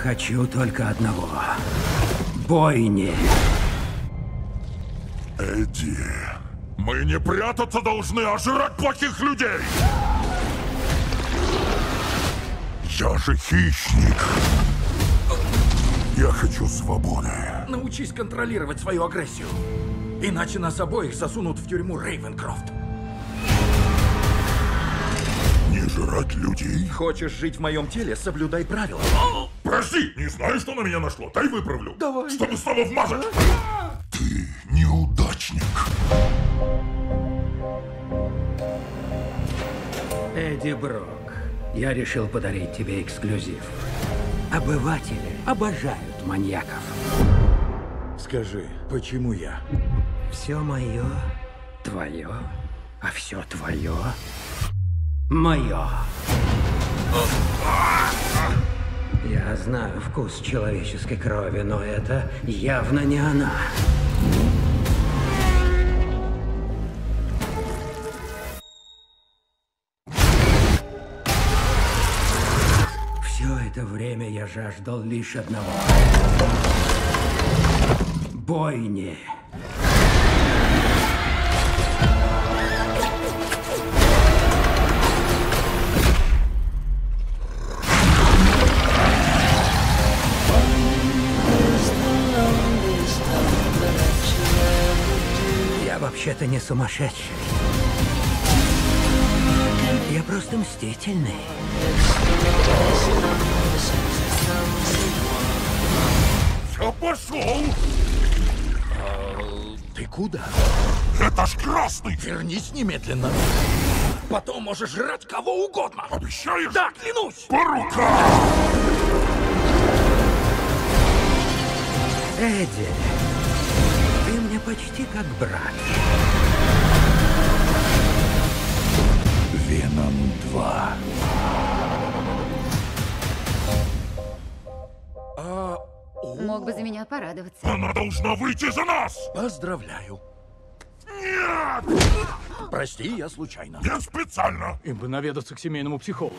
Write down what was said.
хочу только одного. Бойни. Эдди, мы не прятаться должны, а жрать плохих людей! Я же хищник. Я хочу свободы. Научись контролировать свою агрессию. Иначе нас обоих засунут в тюрьму Рейвенкрофт. Не жрать людей? Хочешь жить в моем теле, соблюдай правила. Прости, не знаю, что на меня нашло. Дай выправлю. Давай. Чтобы снова вмазать. Ты неудачник. Эдди Брок, я решил подарить тебе эксклюзив. Обыватели обожают маньяков. Скажи, почему я? Все мое твое, а все твое мое. Я знаю вкус человеческой крови, но это явно не она. Все это время я жаждал лишь одного. Бойни. Вообще-то не сумасшедший. Я просто мстительный. Я пошел. Ты куда? Это ж красный. Вернись немедленно. Потом можешь жрать кого угодно. Обещаешь? Да, клянусь. По рукам. Эдди, почти как брат. Веном 2. Мог бы за меня порадоваться. Она должна выйти за нас. Поздравляю. Нет! Прости, я случайно. Я специально. Им бы наведаться к семейному психологу.